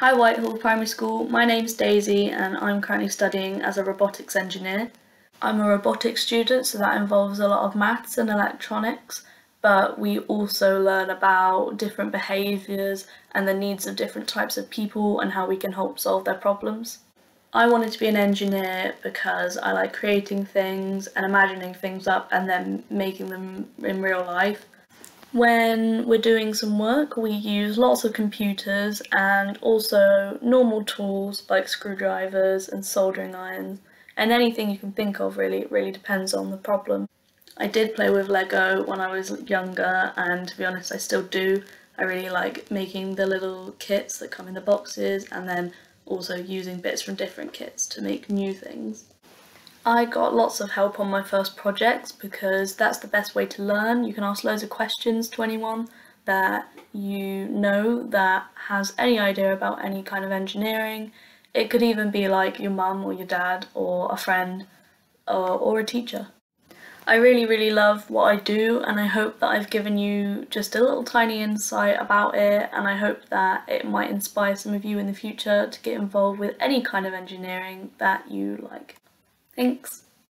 Hi Whitehall Primary School, my name's Daisy and I'm currently studying as a robotics engineer. I'm a robotics student so that involves a lot of maths and electronics but we also learn about different behaviours and the needs of different types of people and how we can help solve their problems. I wanted to be an engineer because I like creating things and imagining things up and then making them in real life. When we're doing some work, we use lots of computers and also normal tools like screwdrivers and soldering irons and anything you can think of really, it really depends on the problem. I did play with Lego when I was younger and to be honest I still do. I really like making the little kits that come in the boxes and then also using bits from different kits to make new things. I got lots of help on my first projects because that's the best way to learn. You can ask loads of questions to anyone that you know that has any idea about any kind of engineering. It could even be like your mum or your dad or a friend or, or a teacher. I really, really love what I do and I hope that I've given you just a little tiny insight about it and I hope that it might inspire some of you in the future to get involved with any kind of engineering that you like. Thanks.